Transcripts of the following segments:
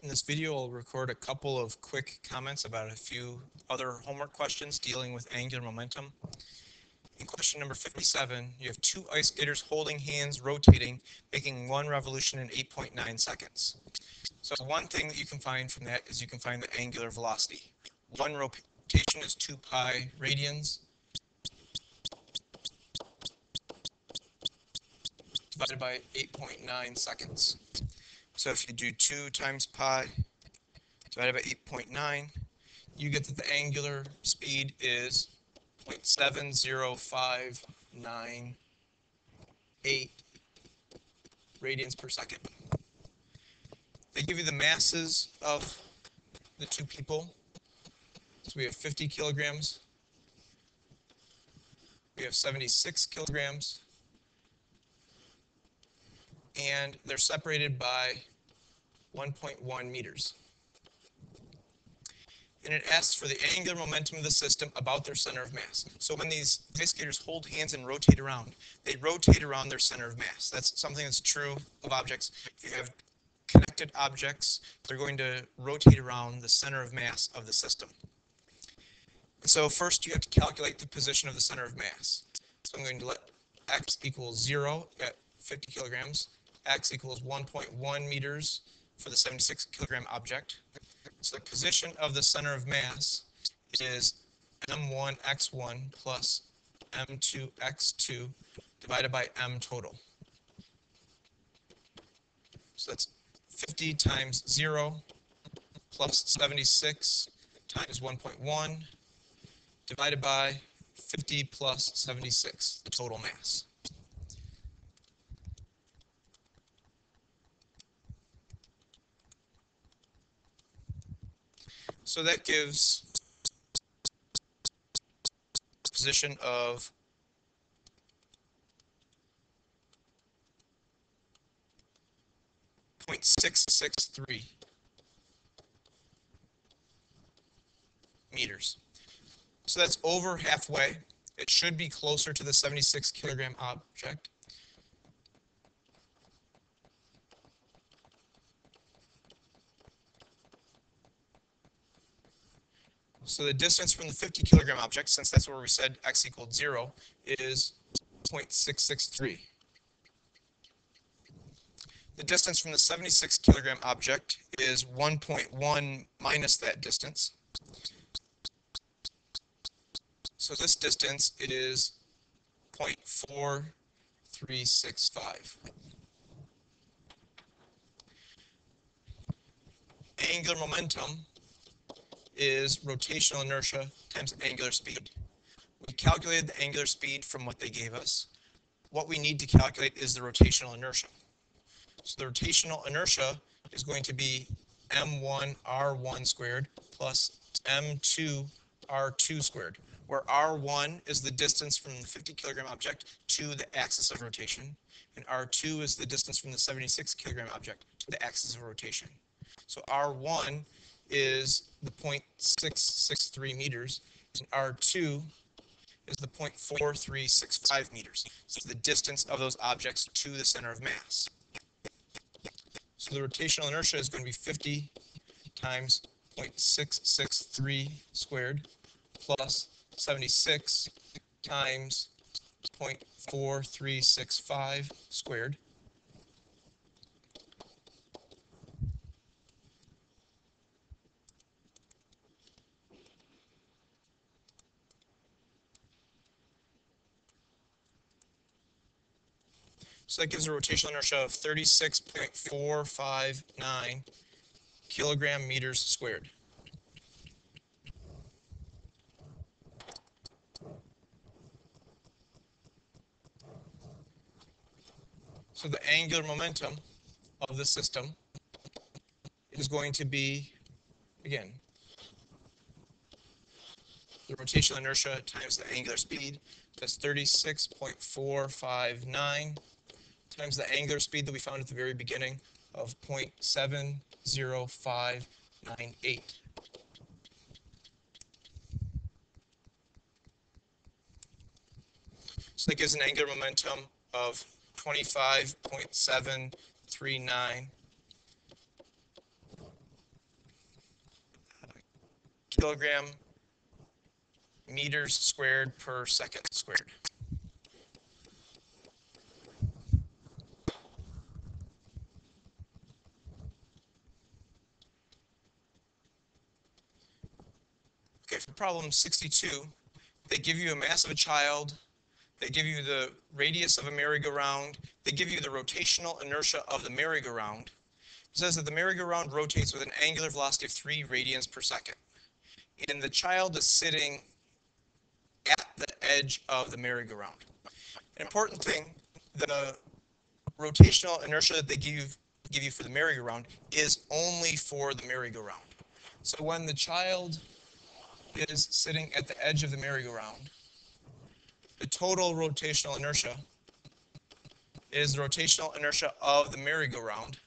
In this video, I'll record a couple of quick comments about a few other homework questions dealing with angular momentum. In question number 57, you have two ice skaters holding hands, rotating, making one revolution in 8.9 seconds. So one thing that you can find from that is you can find the angular velocity. One rotation is 2 pi radians divided by 8.9 seconds. So if you do 2 times pi divided by 8.9, you get that the angular speed is 0.70598 radians per second. They give you the masses of the two people. So we have 50 kilograms. We have 76 kilograms and they're separated by 1.1 meters. And it asks for the angular momentum of the system about their center of mass. So when these ice skaters hold hands and rotate around, they rotate around their center of mass. That's something that's true of objects. If you have connected objects, they're going to rotate around the center of mass of the system. So first you have to calculate the position of the center of mass. So I'm going to let x equal 0 at 50 kilograms x equals 1.1 meters for the 76 kilogram object. So the position of the center of mass is m1x1 plus m2x2 divided by m total. So that's 50 times 0 plus 76 times 1.1 divided by 50 plus 76, the total mass. So that gives position of point six six three meters. So that's over halfway. It should be closer to the 76 kilogram object. So the distance from the 50 kilogram object, since that's where we said x equaled 0, is 0.663. The distance from the 76 kilogram object is 1.1 minus that distance. So this distance, it is 0.4365. Angular momentum is rotational inertia times angular speed. We calculated the angular speed from what they gave us. What we need to calculate is the rotational inertia. So the rotational inertia is going to be m1 r1 squared plus m2 r2 squared, where r1 is the distance from the 50 kilogram object to the axis of rotation, and r2 is the distance from the 76 kilogram object to the axis of rotation. So r1 is the 0.663 meters, and R2 is the 0.4365 meters. So the distance of those objects to the center of mass. So the rotational inertia is going to be 50 times 0.663 squared plus 76 times 0.4365 squared So that gives a rotational inertia of 36.459 kilogram meters squared. So the angular momentum of the system is going to be, again, the rotational inertia times the angular speed. That's 36.459 times the angular speed that we found at the very beginning of 0.70598. So that gives an angular momentum of 25.739 kilogram meters squared per second squared. Okay, for problem 62, they give you a mass of a child, they give you the radius of a merry-go-round, they give you the rotational inertia of the merry-go-round. It says that the merry-go-round rotates with an angular velocity of 3 radians per second. And the child is sitting at the edge of the merry-go-round. An important thing, the rotational inertia that they give give you for the merry-go-round is only for the merry-go-round. So when the child is sitting at the edge of the merry-go-round, the total rotational inertia is the rotational inertia of the merry-go-round.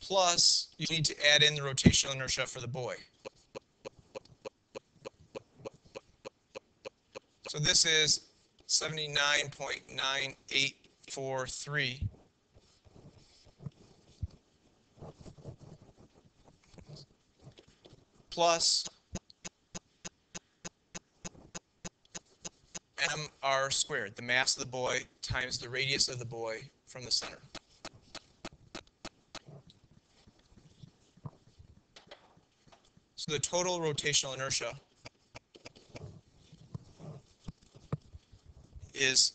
Plus you need to add in the rotational inertia for the boy. So this is 79.9843 plus mr squared, the mass of the boy times the radius of the boy from the center. So the total rotational inertia is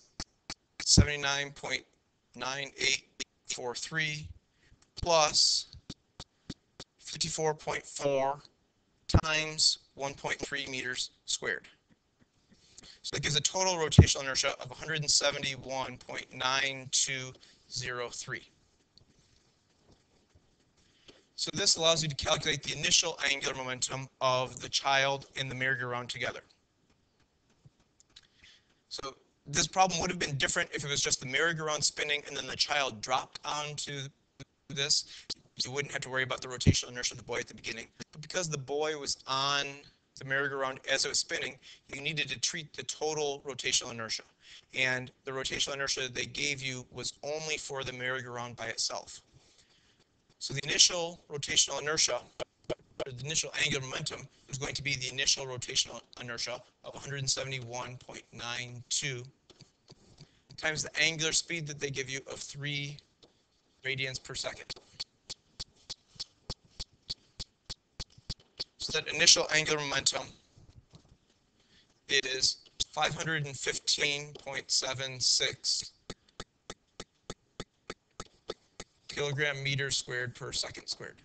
79.9843 plus 54.4 times 1.3 meters squared. So that gives a total rotational inertia of 171.9203. So this allows you to calculate the initial angular momentum of the child and the merry-go-round together. So this problem would have been different if it was just the merry-go-round spinning and then the child dropped onto this. You wouldn't have to worry about the rotational inertia of the boy at the beginning. But because the boy was on the merry-go-round as it was spinning, you needed to treat the total rotational inertia. And the rotational inertia they gave you was only for the merry-go-round by itself. So the initial rotational inertia, or the initial angular momentum, is going to be the initial rotational inertia of 171.92 times the angular speed that they give you of 3 radians per second. That initial angular momentum is 515.76 kilogram meters squared per second squared.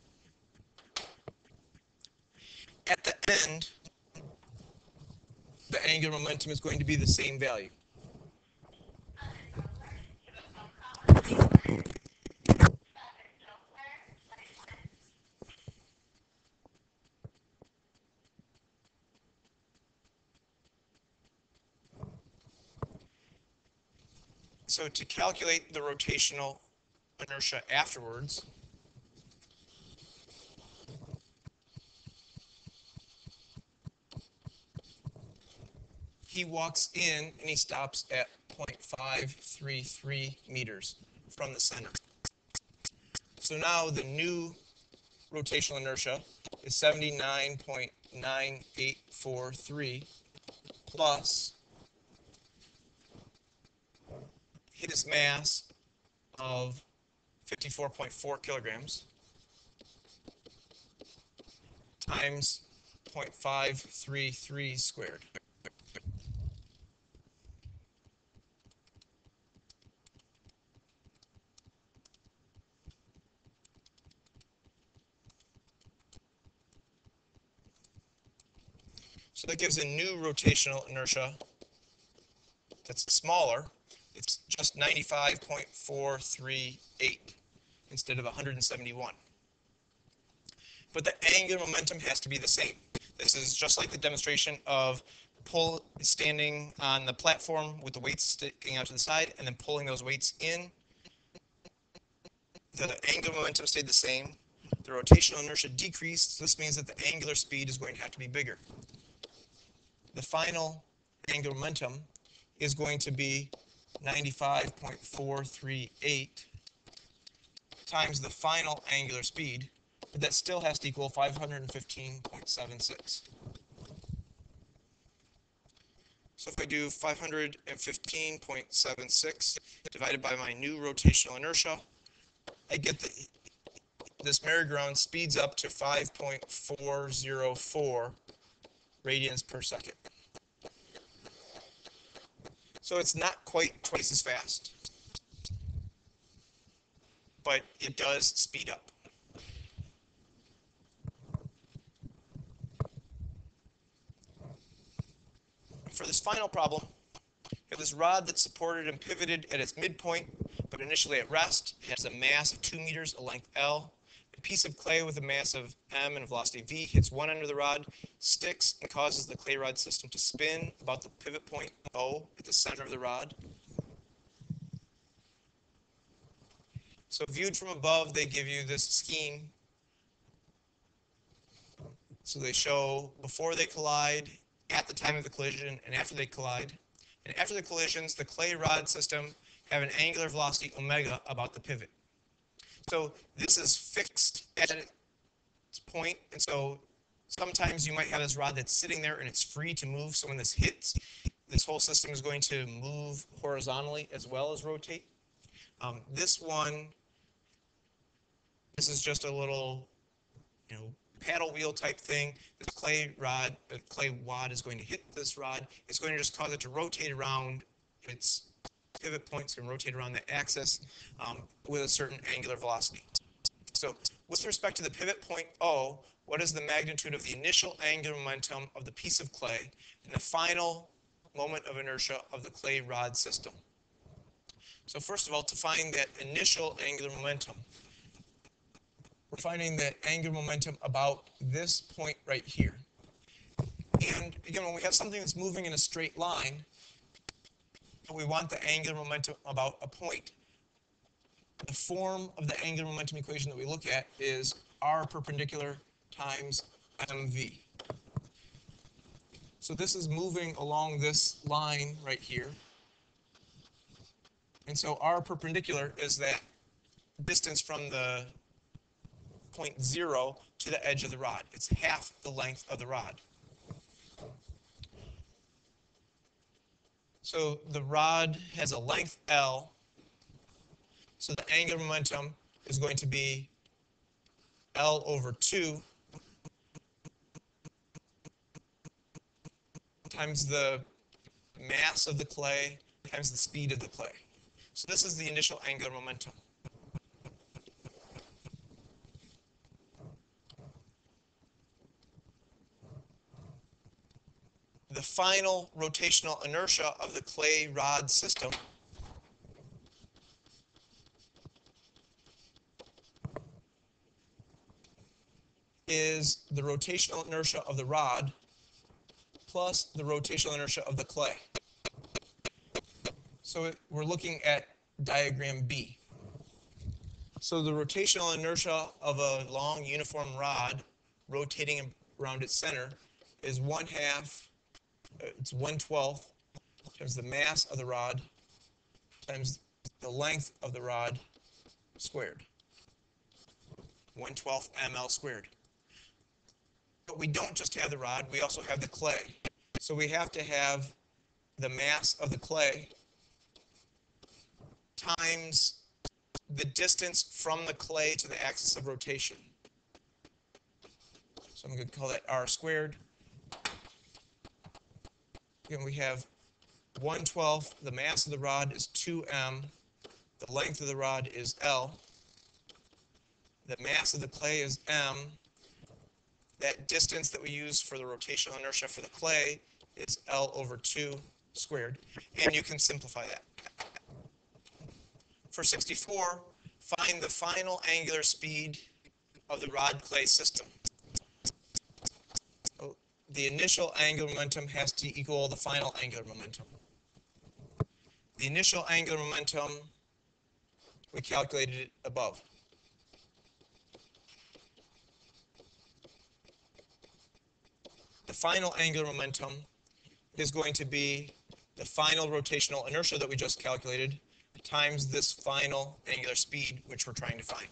At the end, the angular momentum is going to be the same value. So to calculate the rotational inertia afterwards, he walks in and he stops at 0.533 meters from the center. So now the new rotational inertia is 79.9843 plus his mass of 54.4 kilograms times 0.533 squared. So that gives a new rotational inertia that's smaller it's just 95.438 instead of 171. But the angular momentum has to be the same. This is just like the demonstration of pull standing on the platform with the weights sticking out to the side and then pulling those weights in. The angular momentum stayed the same. The rotational inertia decreased. This means that the angular speed is going to have to be bigger. The final angular momentum is going to be 95.438 times the final angular speed, but that still has to equal 515.76. So if I do 515.76 divided by my new rotational inertia, I get the, this merry-go-round speeds up to 5.404 radians per second. So it's not quite twice as fast, but it does speed up. For this final problem, this rod that's supported and pivoted at its midpoint, but initially at rest. It has a mass of 2 meters, a length L. A piece of clay with a mass of m and velocity v hits one end of the rod, sticks, and causes the clay rod system to spin about the pivot point O at the center of the rod. So viewed from above, they give you this scheme. So they show before they collide, at the time of the collision, and after they collide. And after the collisions, the clay rod system have an angular velocity omega about the pivot. So this is fixed at its point, and so sometimes you might have this rod that's sitting there and it's free to move. So when this hits, this whole system is going to move horizontally as well as rotate. Um, this one, this is just a little, you know, paddle wheel type thing. This clay rod, the clay wad is going to hit this rod. It's going to just cause it to rotate around its pivot points and rotate around the axis um, with a certain angular velocity. So with respect to the pivot point O, what is the magnitude of the initial angular momentum of the piece of clay and the final moment of inertia of the clay rod system? So first of all, to find that initial angular momentum, we're finding that angular momentum about this point right here. And again, when we have something that's moving in a straight line, we want the angular momentum about a point. The form of the angular momentum equation that we look at is r perpendicular times mv. So this is moving along this line right here. And so r perpendicular is that distance from the point zero to the edge of the rod. It's half the length of the rod. So the rod has a length L. So the angular momentum is going to be L over 2 times the mass of the clay times the speed of the clay. So this is the initial angular momentum. The final rotational inertia of the clay rod system. is the rotational inertia of the rod plus the rotational inertia of the clay. So we're looking at diagram B. So the rotational inertia of a long uniform rod rotating around its center is one half it's 1 12th times the mass of the rod times the length of the rod squared. 1 12th ml squared. But we don't just have the rod, we also have the clay. So we have to have the mass of the clay times the distance from the clay to the axis of rotation. So I'm going to call that r squared Again, we have 1 12th, the mass of the rod is 2m, the length of the rod is L, the mass of the clay is m, that distance that we use for the rotational inertia for the clay is L over 2 squared, and you can simplify that. For 64, find the final angular speed of the rod clay system the initial angular momentum has to equal the final angular momentum. The initial angular momentum, we calculated it above. The final angular momentum is going to be the final rotational inertia that we just calculated times this final angular speed, which we're trying to find.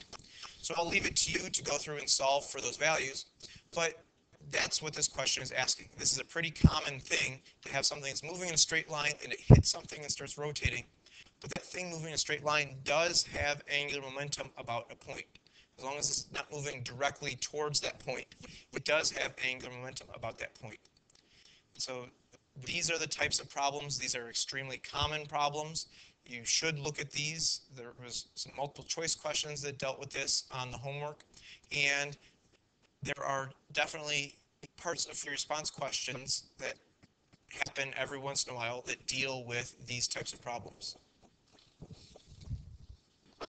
So I'll leave it to you to go through and solve for those values, but that's what this question is asking. This is a pretty common thing to have something that's moving in a straight line and it hits something and starts rotating. But that thing moving in a straight line does have angular momentum about a point. As long as it's not moving directly towards that point, it does have angular momentum about that point. So these are the types of problems. These are extremely common problems. You should look at these. There was some multiple choice questions that dealt with this on the homework. And there are definitely parts of response questions that happen every once in a while that deal with these types of problems.